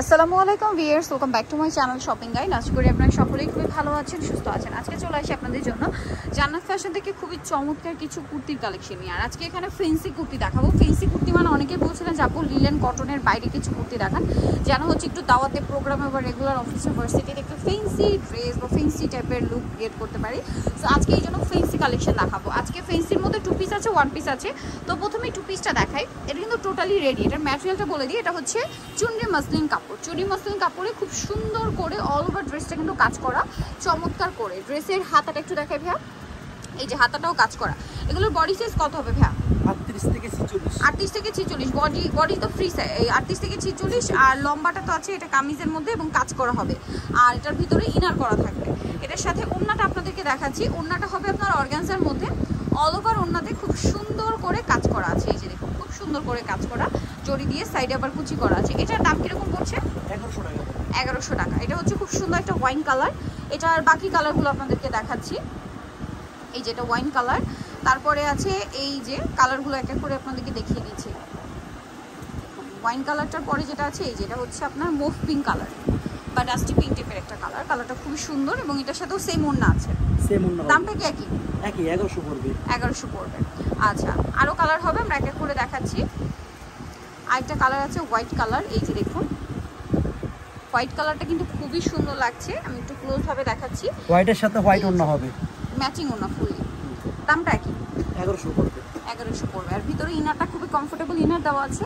আসসালামু আলাইকুম viewers welcome back to my channel shopping guide আশা করি আপনারা সকলেই খুবই ভালো আছেন, সুস্থ আছেন। আজকে চলে আসি আপনাদের জন্য জান্নাত ফ্যাশন থেকে খুবই চমৎকার কিছু কুর্তির কালেকশন নিয়ে। আর আজকে এখানে ফেন্সি কুর্তি দেখাবো। ফেন্সি কুর্তি অনেকেই বলছিলেন যে আপু, লিলেন কটনের বাইরে কিছু কুর্তি দেখান। যেন হচ্ছে একটু দাওয়াতে প্রোগ্রামে বা রেগুলার অফিসে ভার্সিটিতে একটু ফেন্সি ড্রেস বা ফেন্সি টাইপের লুক গেট করতে পারি। সো আজকে এই জন্য ফেন্সি কালেকশন দেখাবো। আজকে ফেন্সির মধ্যে টু পিস আছে ওয়ান পিস আছে। তো প্রথমে টু পিসটা দেখাই। এটা কিন্তু টোটালি রেডি এটার ম্যাটেরিয়ালটা বলে দিই। এটা হচ্ছে চুনরি মাসলিন কাপড়। চুনরি মাসলিন কাপড়ে খুব সুন্দর করে অল ওভার ড্রেসটা কিন্তু কাজ করা। চমৎকার করে। ড্রেসের হাতাটা একটু দেখাই ভাইয়া। এই যে হাতাটাও কাজ করা। এগুলোর বডি সাইজ কত হবে ভাইয়া? থেকে ছিচল্লিশ। আটত্রিশ থেকে ছিচল্লিশ। বডি বডি তো ফ্রি এই আটত্রিশ থেকে ছিচল্লিশ আর লম্বাটা তো আছে এটা কামিজের মধ্যে এবং কাজ করা হবে। আর এটার ভিতরে ইনার করা থাকবে। এটার সাথে ওড়নাটা আপনাদেরকে দেখাচ্ছি। ওড়নাটা হবে আপনার অর্গানজার মধ্যে। অল ওভার খুব সুন্দর করে কাজ করা আছে। এই যে দেখুন খুব সুন্দর করে কাজ করা। জড়ি দিয়ে সাইডে আবার কুচি করা আছে। এটার দাম কীরকম পড়ছে? এগারোশো টাকা। টাকা। এটা হচ্ছে খুব সুন্দর একটা ওয়াইন কালার এটার বাকি কালারগুলো আপনাদেরকে দেখাচ্ছি। এই যেটা ওয়াইন কালার তারপরে আছে এই যে কালারগুলো এক এক করে আপনাদেরকে দেখিয়ে দিচ্ছি। ওয়াইন কালারটার পরে যেটা আছে এই যেটা হচ্ছে আপনার মুভ পিঙ্ক কালার বা ডাস্টি পিঙ্ক টাইপের একটা কালার কালারটা খুবই সুন্দর এবং এটার সাথেও সেম ওড়না আছে। সেম অন্য দামটা কি একই? একই এগারোশো পড়বে। এগারোশো পড়বে। আচ্ছা আরও কালার হবে আমরা এক এক করে দেখাচ্ছি। আরেকটা কালার আছে হোয়াইট কালার এই যে দেখুন। হোয়াইট কালারটা কিন্তু খুবই সুন্দর লাগছে। আমি একটু ক্লোজভাবে দেখাচ্ছি। হোয়াইটের সাথে হোয়াইট অন্য হবে। ম্যাচিং ওনা ফুললি দামটা একই? এগারোশো পড়বে। এগারোশো পড়বে। আর ভিতরে ইনারটা খুবই কমফোর্টেবল ইনার দেওয়া আছে।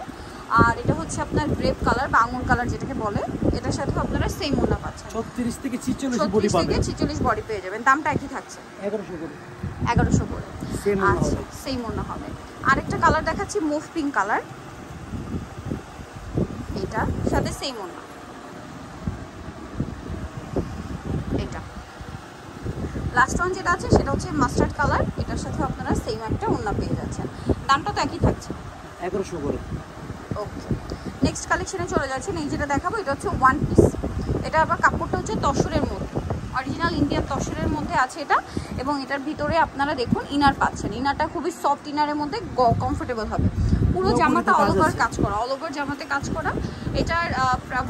আর এটা হচ্ছে আপনার গ্রেপ কালার বা আঙুর কালার যেটাকে বলে। এটার সাথে আপনারা সেম ওনা পাচ্ছেন। ছত্রিশ থেকে ছিচল্লিশ বডি ছত্রিশ পাবে থেকে ছিচল্লিশ বডি পেয়ে যাবেন। দামটা একই থাকছে। এগারোশো পড়বে। এগারোশো করে সেম আচ্ছা হবে। সেই মনে হবে। আরেকটা কালার দেখাচ্ছি মুভ পিঙ্ক কালার এটা সাথে সেই মনে এটা লাস্ট ওয়ান যেটা আছে সেটা হচ্ছে মাস্টার্ড কালার এটার সাথে আপনারা সেম একটা ওড়না পেয়ে যাচ্ছেন। দামটা তো একই থাকছে। এগারোশো করে। ওকে নেক্সট কালেকশনে চলে যাচ্ছেন। এই যেটা দেখাবো এটা হচ্ছে ওয়ান পিস এটা আবার কাপড়টা হচ্ছে তসরের মধ্যে। অরিজিনাল ইন্ডিয়ান তসরের মধ্যে আছে এটা। এবং এটার ভিতরে আপনারা দেখুন ইনার পাচ্ছেন। ইনারটা খুবই সফট ইনারের মধ্যে কমফোর্টেবল হবে। পুরো জামাটা অল কাজ ওভার কাজ করা অল ওভার জামাতে কাজ করা। এটার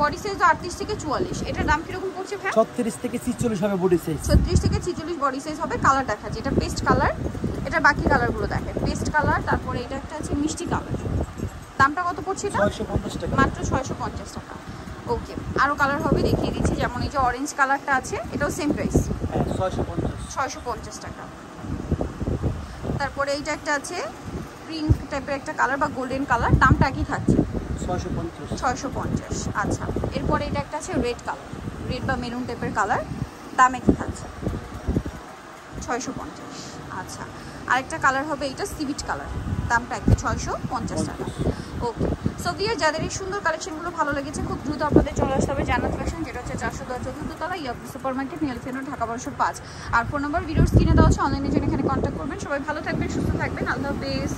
বডি সাইজ আটত্রিশ থেকে চুয়াল্লিশ। এটার দাম কীরকম পড়ছে ভাই ছত্রিশ থেকে ছিচল্লিশ হবে বডি সাইজ ছত্রিশ থেকে ছিচল্লিশ বডি সাইজ হবে কালার দেখাচ্ছে এটা পেস্ট কালার এটা বাকি কালারগুলো দেখেন। পেস্ট কালার তারপরে এটা একটা আছে মিষ্টি কালার দামটা কত পড়ছে এটা? মাত্র ছয়শো পঞ্চাশ টাকা। ওকে আরও কালার হবে দেখিয়ে দিচ্ছি। যেমন এই যে অরেঞ্জ কালারটা আছে এটাও সেম প্রাইস হ্যাঁ পঞ্চাশ। ছয়শো পঞ্চাশ টাকা। তারপরে এইটা একটা আছে পিঙ্ক টাইপের একটা কালার বা গোল্ডেন কালার দামটা একই থাকছে। ছয়শো পঞ্চাশ। ছয়শো পঞ্চাশ আচ্ছা। এরপরে এটা একটা আছে রেড কালার রেড বা মেরুন টাইপের কালার দাম একই থাকছে। ছয়শো পঞ্চাশ আচ্ছা। আরেকটা কালার হবে এটা সিভিট কালার দামটা একই ছয়শো পঞ্চাশ টাকা। ওকে সো দিয়ে যাদের এই সুন্দর কালেকশনগুলো ভালো লেগেছে খুব দ্রুত আপনাদের চলে আসতে হবে জান্নাত ফ্যাশন যেটা হচ্ছে চারশো দশ চতুর্থ তলা ইয়াবু সুপার মার্কেট নীলফেনোর ঢাকা বারোশো পাঁচ। আর ফোন নম্বর ভিডিওর স্ক্রিনে দেওয়া আছে অনলাইনে জন্য এখানে কন্ট্যাক্ট করবেন। সবাই ভালো থাকবেন সুস্থ থাকবেন। আল্লাহ হাফেজ।